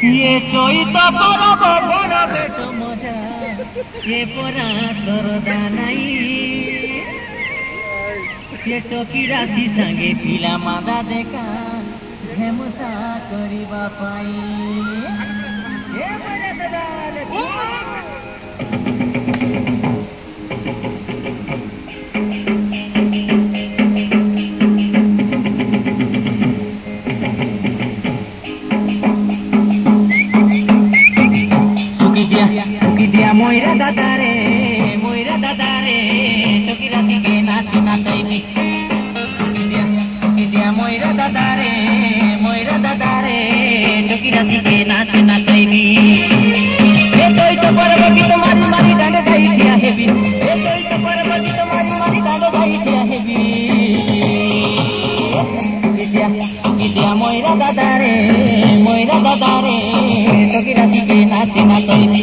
Y estoy tapado por buenas de. কে পরা সরদা নাই কে চকি রাশি সাগে পিলা মাদা দেখা হেমসা করিবা পাই Yeah, yeah, yeah. টুকি দিয়া টুকি দিয়া ময়রা দাদারে ময়রা টুকি রাশিকে নাচ নাচাইবি। টুকি দিয়া দিয়া ময়রা দাদারে ময়রা দাদারে টুকি রাশিকে নাচ নাচাইবি। এ চৈত পর্ব গীত মারি মারি ডাঁডে খাই ঠিয়া হেবি। এ চৈত পর্ব গীত মারি মারি ডাঁডে খাই ঠিয়া হেবি। টুকি দিয়া টুকি দিয়া ময়রা দাদারে ময়রা দাদারে টুকি রাশিকে নাচ নাচাইবি।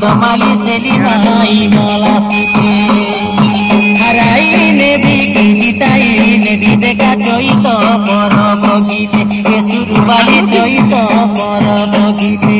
এ কদমালি ছেলি মাই মলাসিতে হারাই নেবি জিতাই নেবি দেখা চৈত পর বগিতে এ সুরবালি চৈত পর বগিতে